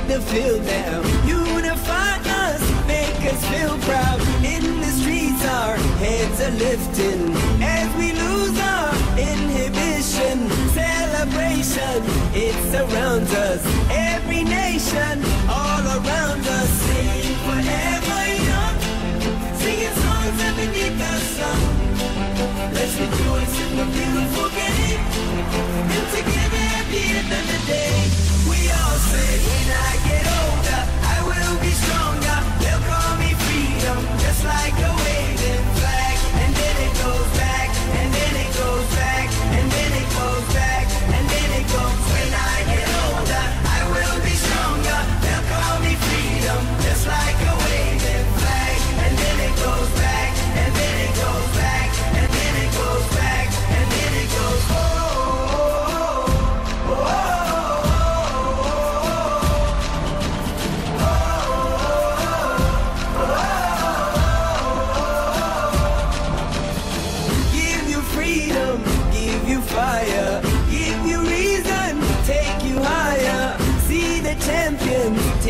take the field now. Unify us, make us feel proud. In the streets, our heads are lifting as we lose our inhibition. Celebration, it surrounds us.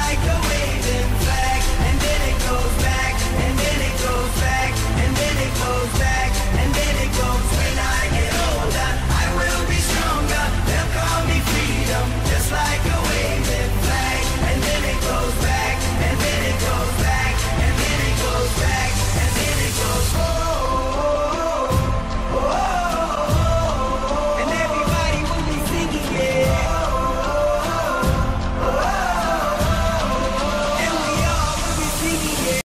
like a waving flag, and then it goes back.